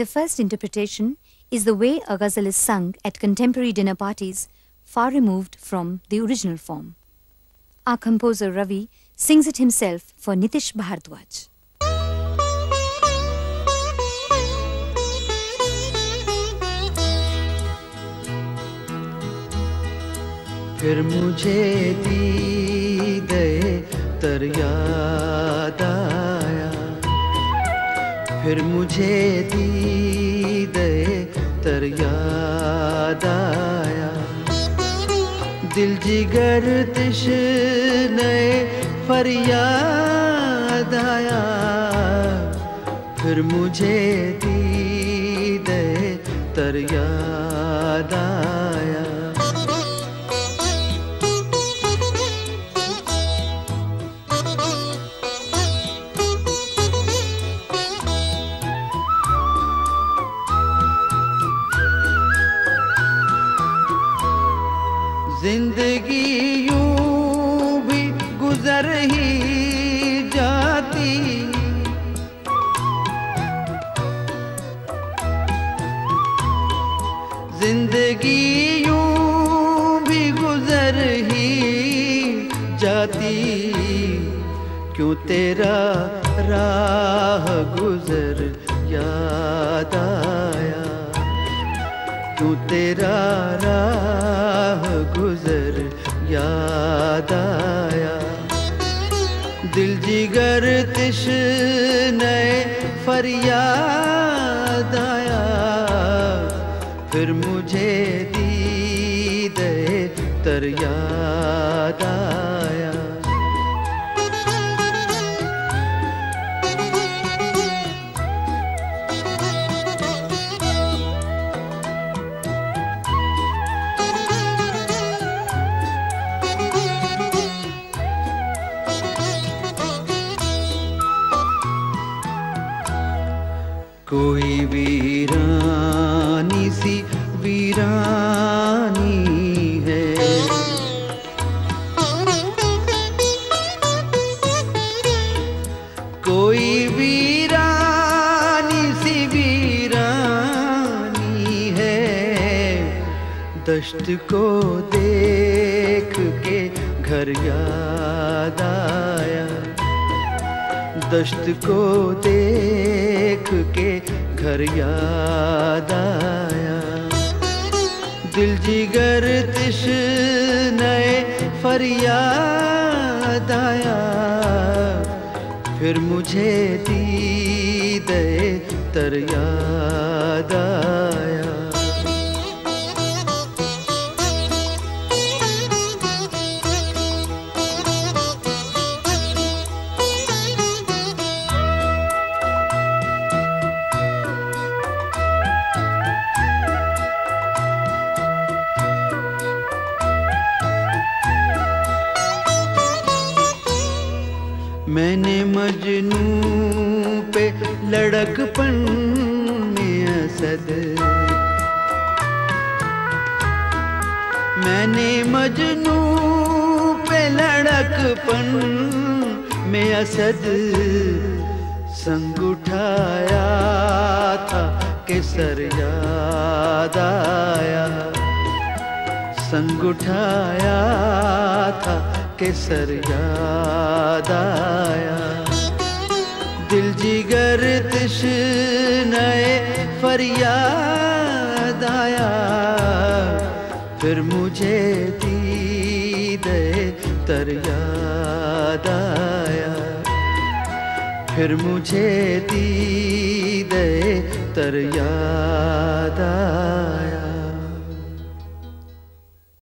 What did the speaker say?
The first interpretation is the way a ghazal is sung at contemporary dinner parties, far removed from the original form. Our composer Ravi sings it himself for Nitish Bhardwaj. फिर मुझे दी गए तर फिर मुझे दीद तर याद आया। दिल जिगर तिश नए फरियाद आया। फिर मुझे दीद तर याद ज़िंदगी यूँ भी गुजर ही जाती। ज़िंदगी यूँ भी गुजर ही जाती। क्यों तेरा राह गुजर याद आया? क्यों तेरा राह याद आया। दिल जिगर तिश नए फरियाद आया। फिर मुझे दी दे तर याद आया। कोई वीरानी सी वीरानी है। कोई वीरानी सी वीरानी है। दश्त को देख के घर याद आया। दश्त को देख के घर याद आया। दिल जिगर तिश नए फरियाद आया। फिर मुझे दी दे तर याद आया। मैंने मजनू पे लड़कपन में असद। मैंने मजनू पे लड़कपन में असद। संग उठाया था के सर याद आया। संग उठाया था के सर याद आया दिल जिगर नए फरियाद आया। फिर मुझे दी दे तर याद आया। फिर मुझे दीद तर याद आया।